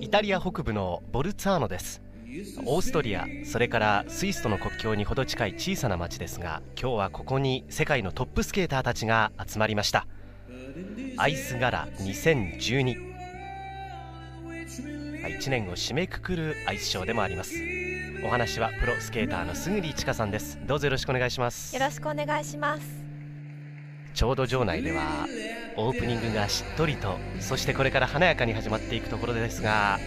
イタリア北部のボルツァーノです。オーストリアそれからスイスとの国境に程近い小さな町ですが今日はここに世界のトップスケーターたちが集まりました。アイスガラ2012 1年を締めくくるアイスショーでもあります。お話はプロスケーターのすぐりちかさんです。どうぞよろしくお願いします。よろしくお願いします。ちょうど場内ではオープニングがしっとりとそしてこれから華やかに始まっていくところですが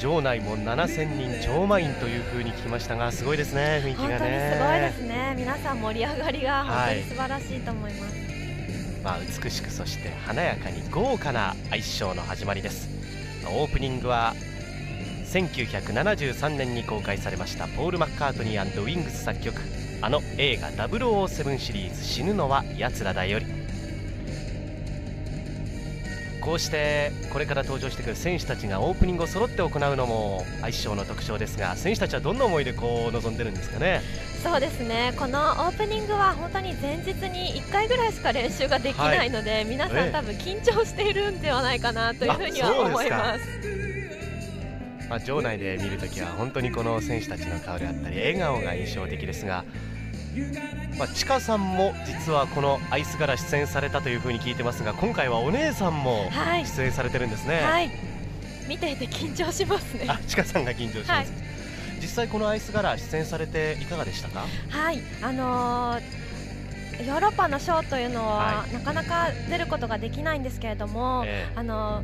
場内も7000人超満員という風に聞きましたがすごいですね雰囲気がね。すごいですね。皆さん盛り上がりが本当に素晴らしいと思います、はい、まあ美しくそして華やかに豪華なアイスショーの始まりです。オープニングは1973年に公開されましたポール・マッカートニーウィングス作曲あの映画007シリーズ「死ぬのは奴らだ」よりこうしてこれから登場してくる選手たちがオープニングを揃って行うのもアイスショーの特徴ですが選手たちはどんな思いでこう臨んでるんですかね。そうですね。このオープニングは本当に前日に1回ぐらいしか練習ができないので、はい、皆さん多分緊張しているんではないかなというふうには思います。まあ、場内で見るときは本当にこの選手たちの顔であったり笑顔が印象的ですが、まあ、ちかさんも実はこのアイス柄出演されたというふうに聞いてますが今回はお姉さんも出演されてるんですね。はい、見ていて緊張しますね。あ、ちかさんが緊張します。はい。実際このアイス柄出演されていかがでしたか？はい。あのー、ヨーロッパのショーというのは、はい、なかなか出ることができないんですけれども、えー、あの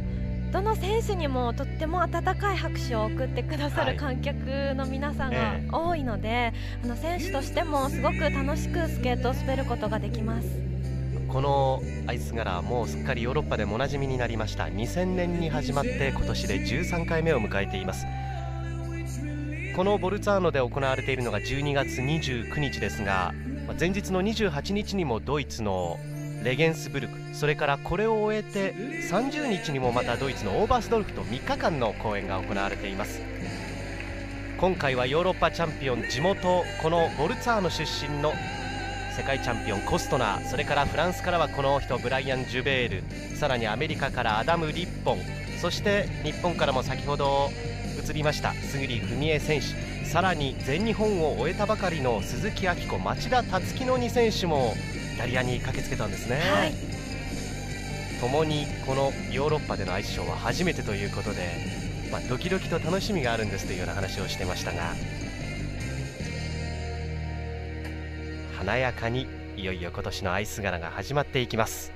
どの選手にもとっても温かい拍手を送ってくださる観客の皆さんが多いので、はいえー、あの選手としてもすごく楽しくスケートを滑ることができます。このアイス柄もうすっかりヨーロッパでもおなじみになりました。2000年に始まって今年で13回目を迎えています。このボルツァーノで行われているのが12月29日ですが前日の28日にもドイツのレゲンスブルク。それからこれを終えて30日にもまたドイツのオーバースドルフと3日間の公演が行われています。今回はヨーロッパチャンピオン地元このボルツァーノ出身の世界チャンピオンコストナーそれからフランスからはこの人ブライアン・ジュベール。さらにアメリカからアダム・リッポン。そして日本からも先ほど移りました杉文江選手。さらに全日本を終えたばかりの鈴木明子町田達樹の2選手もイタリアに駆けつけたんですね、はい、共にこのヨーロッパでのアイスショーは初めてということで、まあ、ドキドキと楽しみがあるんですというような話をしてましたが華やかにいよいよ今年のアイス柄が始まっていきます